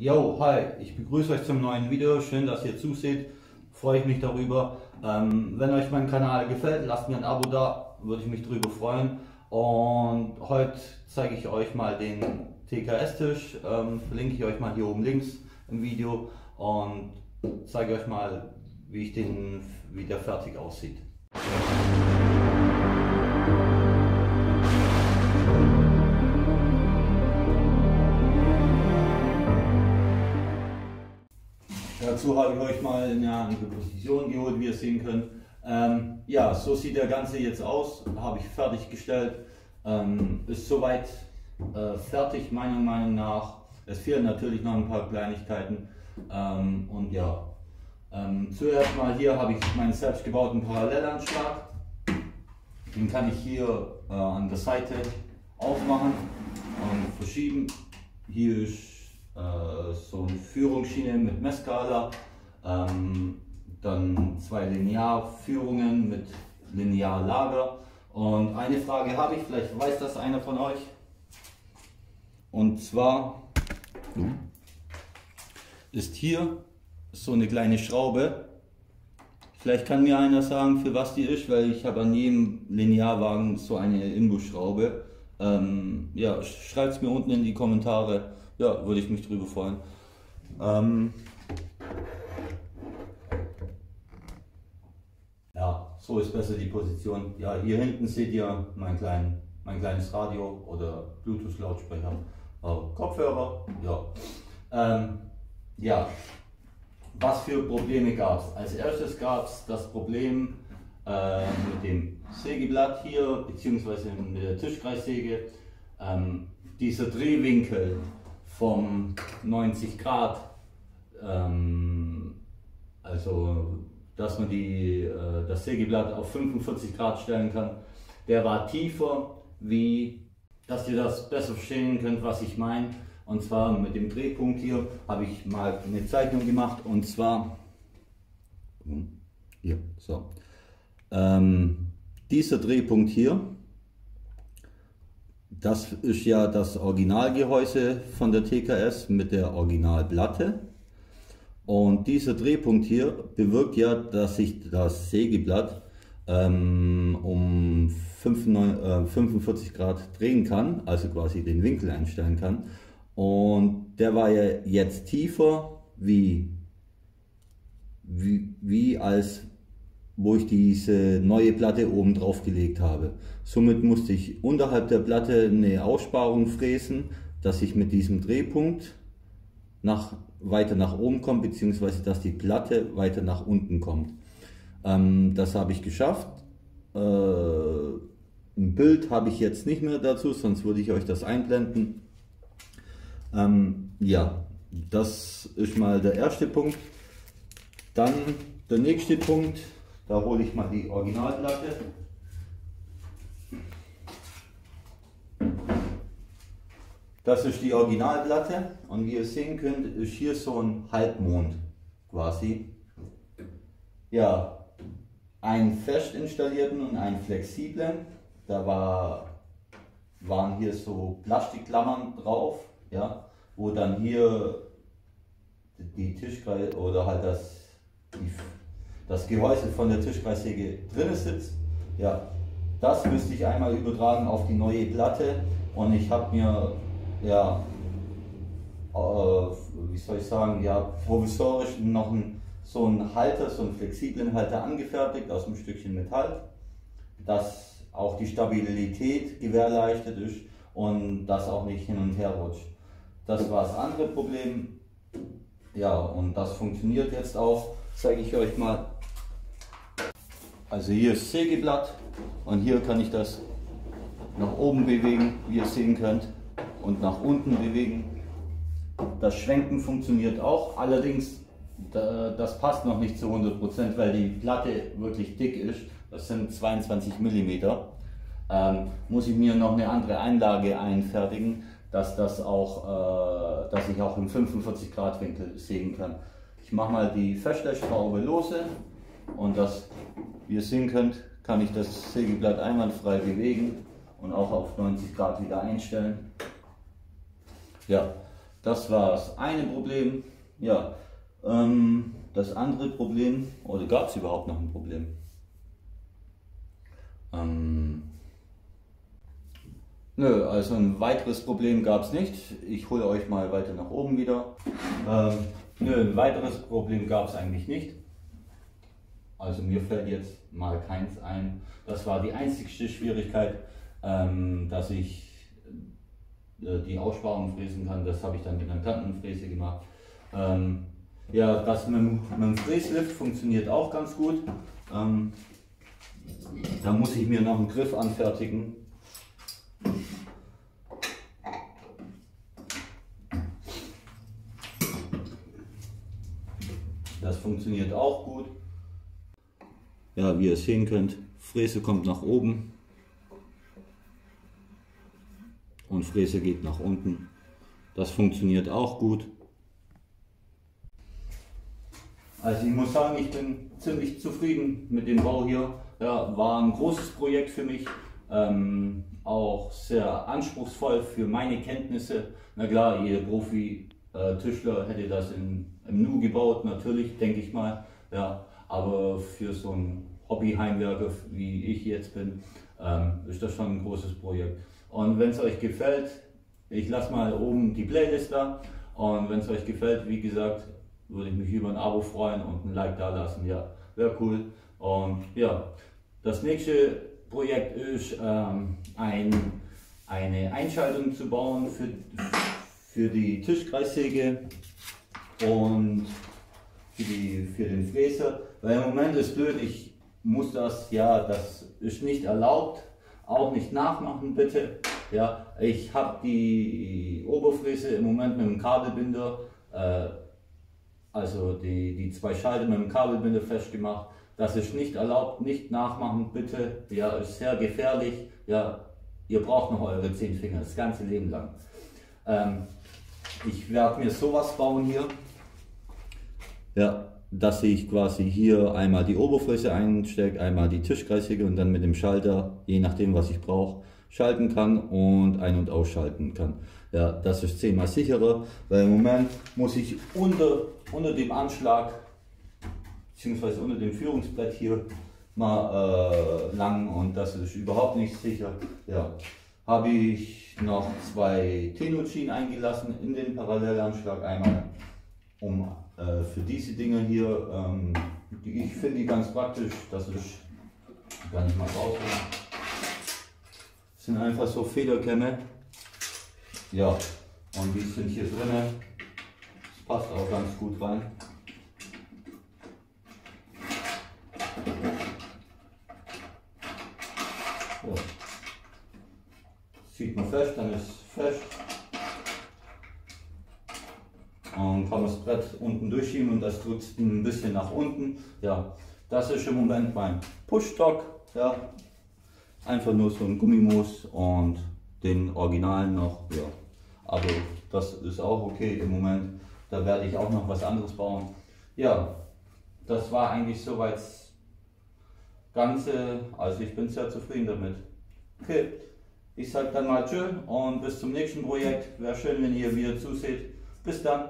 Yo, hi, ich begrüße euch zum neuen Video. Schön, dass ihr zuseht. Freue ich mich darüber. Ähm, wenn euch mein Kanal gefällt, lasst mir ein Abo da, würde ich mich darüber freuen. Und heute zeige ich euch mal den TKS-Tisch. Ähm, verlinke ich euch mal hier oben links im Video und zeige euch mal, wie, ich den, wie der fertig aussieht. Habe ich euch mal eine andere Position geholt, wie ihr sehen könnt. Ähm, ja, so sieht der Ganze jetzt aus. Habe ich fertiggestellt. Ähm, ist soweit äh, fertig, meiner Meinung nach. Es fehlen natürlich noch ein paar Kleinigkeiten. Ähm, und ja, ähm, zuerst mal hier habe ich meinen selbst gebauten Parallelanschlag. Den kann ich hier äh, an der Seite aufmachen und verschieben. Hier ist äh, so eine Führungsschiene mit Messskala, ähm, dann zwei Linearführungen mit Linearlager. Und eine Frage habe ich, vielleicht weiß das einer von euch. Und zwar ist hier so eine kleine Schraube. Vielleicht kann mir einer sagen, für was die ist, weil ich habe an jedem Linearwagen so eine Imbusschraube. Ähm, ja, schreibt es mir unten in die Kommentare ja, würde ich mich drüber freuen. Ähm, ja, so ist besser die Position. Ja, hier hinten seht ihr mein, klein, mein kleines Radio oder Bluetooth-Lautsprecher, äh, Kopfhörer. Ja. Ähm, ja, was für Probleme gab es? Als erstes gab es das Problem äh, mit dem Sägeblatt hier, beziehungsweise mit der Tischkreissäge. Ähm, dieser Drehwinkel, vom 90 Grad, ähm, also dass man die, äh, das Sägeblatt auf 45 Grad stellen kann, der war tiefer, wie dass ihr das besser verstehen könnt, was ich meine. Und zwar mit dem Drehpunkt hier habe ich mal eine Zeichnung gemacht und zwar hier, so. Ähm, dieser Drehpunkt hier das ist ja das Originalgehäuse von der TKS mit der Originalplatte. Und dieser Drehpunkt hier bewirkt ja, dass sich das Sägeblatt ähm, um 45 äh, Grad drehen kann, also quasi den Winkel einstellen kann. Und der war ja jetzt tiefer wie, wie, wie als wo ich diese neue Platte oben drauf gelegt habe. Somit musste ich unterhalb der Platte eine Aussparung fräsen, dass ich mit diesem Drehpunkt nach, weiter nach oben komme, beziehungsweise dass die Platte weiter nach unten kommt. Ähm, das habe ich geschafft. Äh, ein Bild habe ich jetzt nicht mehr dazu, sonst würde ich euch das einblenden. Ähm, ja, das ist mal der erste Punkt. Dann der nächste Punkt da hole ich mal die Originalplatte. Das ist die Originalplatte und wie ihr sehen könnt, ist hier so ein Halbmond quasi. Ja, einen fest installierten und einen flexiblen. Da war, waren hier so Plastikklammern drauf, ja, wo dann hier die Tischkreise oder halt das, die das Gehäuse von der Tischkreissäge drin sitzt. Ja, das müsste ich einmal übertragen auf die neue Platte und ich habe mir ja äh, wie soll ich sagen, ja, provisorisch noch ein, so einen Halter, so einen flexiblen Halter angefertigt aus einem Stückchen Metall, dass auch die Stabilität gewährleistet ist und das auch nicht hin und her rutscht. Das war das andere Problem. Ja, und das funktioniert jetzt auch. Zeige ich euch mal also hier ist Sägeblatt und hier kann ich das nach oben bewegen, wie ihr sehen könnt, und nach unten bewegen. Das Schwenken funktioniert auch, allerdings das passt noch nicht zu 100%, weil die Platte wirklich dick ist. Das sind 22 mm. Ähm, muss ich mir noch eine andere Einlage einfertigen, dass, das auch, äh, dass ich auch im 45 Grad Winkel sägen kann. Ich mache mal die Feststellschraube lose und das, wie ihr sehen könnt, kann ich das Sägeblatt einwandfrei bewegen und auch auf 90 Grad wieder einstellen. Ja, das war das eine Problem. Ja, ähm, das andere Problem, oder gab es überhaupt noch ein Problem? Ähm, nö, also ein weiteres Problem gab es nicht. Ich hole euch mal weiter nach oben wieder. Ähm, nö, ein weiteres Problem gab es eigentlich nicht. Also mir fällt jetzt mal keins ein. Das war die einzigste Schwierigkeit, ähm, dass ich äh, die Aussparung fräsen kann. Das habe ich dann mit einer Kantenfräse gemacht. Ähm, ja, das mit, mit dem Fräslift funktioniert auch ganz gut. Ähm, da muss ich mir noch einen Griff anfertigen. Das funktioniert auch gut. Ja, wie ihr sehen könnt, Fräse kommt nach oben und Fräse geht nach unten. Das funktioniert auch gut. Also ich muss sagen, ich bin ziemlich zufrieden mit dem Bau hier. Ja, war ein großes Projekt für mich, ähm, auch sehr anspruchsvoll für meine Kenntnisse. Na klar, ihr Profi-Tischler hätte das in, im Nu gebaut, natürlich, denke ich mal. Ja, aber für so einen Hobbyheimwerker, wie ich jetzt bin, ähm, ist das schon ein großes Projekt. Und wenn es euch gefällt, ich lasse mal oben die Playlist da. Und wenn es euch gefällt, wie gesagt, würde ich mich über ein Abo freuen und ein Like da lassen. Ja, wäre cool. Und ja, das nächste Projekt ist ähm, ein, eine Einschaltung zu bauen für, für die Tischkreissäge und für, die, für den Fräser. Weil im Moment ist blöd, ich muss das, ja, das ist nicht erlaubt, auch nicht nachmachen bitte. Ja, ich habe die Oberfräse im Moment mit dem Kabelbinder äh, also die, die zwei Schalter mit dem Kabelbinder festgemacht. Das ist nicht erlaubt, nicht nachmachen, bitte. Ja, ist sehr gefährlich. Ja, ihr braucht noch eure zehn Finger, das ganze Leben lang. Ähm, ich werde mir sowas bauen hier. Ja, dass ich quasi hier einmal die Oberfläche einstecke, einmal die Tischkreissäge und dann mit dem Schalter, je nachdem was ich brauche, schalten kann und ein- und ausschalten kann. Ja, das ist zehnmal sicherer, weil im Moment muss ich unter, unter dem Anschlag beziehungsweise unter dem Führungsbrett hier mal äh, lang und das ist überhaupt nicht sicher. Ja, habe ich noch zwei Tenuchin eingelassen in den Parallelanschlag. Einmal um äh, für diese Dinge hier, ähm, die, ich finde die ganz praktisch, das ist, gar nicht mal rausholen, das sind einfach so Federkämme, ja, und die sind hier drinnen, das passt auch ganz gut rein. So. Zieht man fest, dann ist es fest. Und kann das Brett unten durchschieben und das drückt ein bisschen nach unten. Ja, das ist im Moment mein Pushstock. Ja, einfach nur so ein Gummimoos und den Originalen noch. Ja, aber das ist auch okay im Moment. Da werde ich auch noch was anderes bauen. Ja, das war eigentlich soweit das Ganze. Also ich bin sehr zufrieden damit. Okay, ich sage dann mal Tschö und bis zum nächsten Projekt. Wäre schön, wenn ihr wieder zuseht. Bis dann.